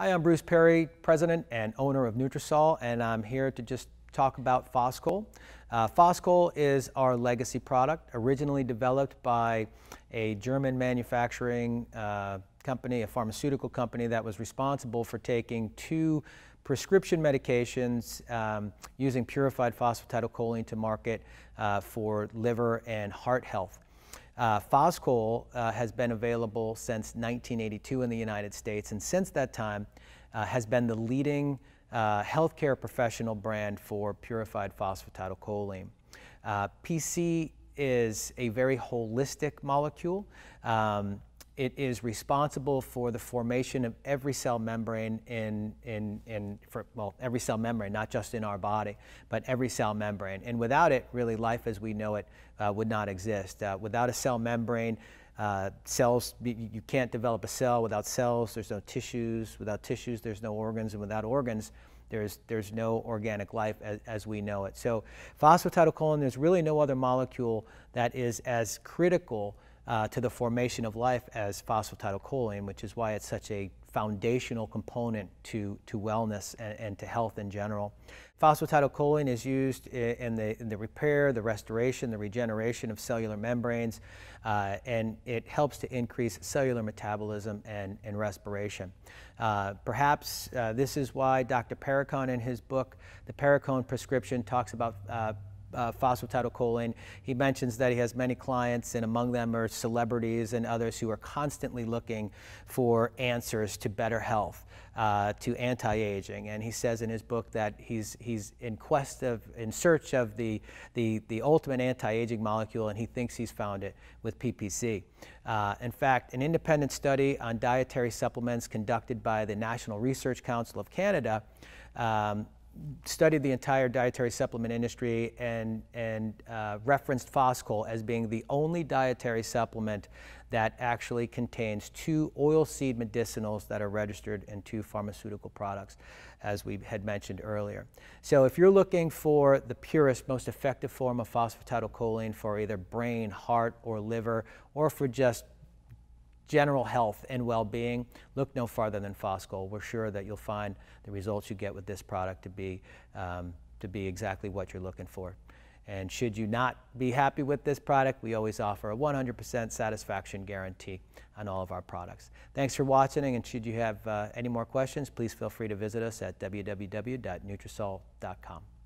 Hi, I'm Bruce Perry, President and owner of Nutrasal, and I'm here to just talk about PhosChol. Uh, PhosChol is our legacy product, originally developed by a German manufacturing uh, company, a pharmaceutical company that was responsible for taking two prescription medications um, using purified phosphatidylcholine to market uh, for liver and heart health. Uh, uh, has been available since 1982 in the United States, and since that time uh, has been the leading uh, healthcare professional brand for purified phosphatidylcholine. Uh, PC is a very holistic molecule. Um, it is responsible for the formation of every cell membrane in, in, in for, well, every cell membrane, not just in our body, but every cell membrane. And without it, really, life as we know it uh, would not exist. Uh, without a cell membrane, uh, cells, you can't develop a cell without cells, there's no tissues. Without tissues, there's no organs. And without organs, there's, there's no organic life as, as we know it. So phosphatidylcholine, there's really no other molecule that is as critical uh, to the formation of life as phosphatidylcholine, which is why it's such a foundational component to, to wellness and, and to health in general. Phosphatidylcholine is used in the, in the repair, the restoration, the regeneration of cellular membranes, uh, and it helps to increase cellular metabolism and, and respiration. Uh, perhaps uh, this is why Dr. Perricone in his book, The Perricone Prescription, talks about uh, phosphatidylcholine. He mentions that he has many clients, and among them are celebrities and others who are constantly looking for answers to better health, uh, to anti-aging. And he says in his book that he's he's in quest of, in search of the the the ultimate anti-aging molecule, and he thinks he's found it with PPC. Uh, in fact, an independent study on dietary supplements conducted by the National Research Council of Canada. Um, studied the entire dietary supplement industry and, and uh, referenced PhosChol as being the only dietary supplement that actually contains two oilseed medicinals that are registered in two pharmaceutical products, as we had mentioned earlier. So if you're looking for the purest, most effective form of phosphatidylcholine for either brain, heart, or liver, or for just general health and well-being, look no farther than PhosChol. We're sure that you'll find the results you get with this product to be, um, to be exactly what you're looking for. And should you not be happy with this product, we always offer a 100% satisfaction guarantee on all of our products. Thanks for watching, and should you have uh, any more questions, please feel free to visit us at www.nutrasal.com.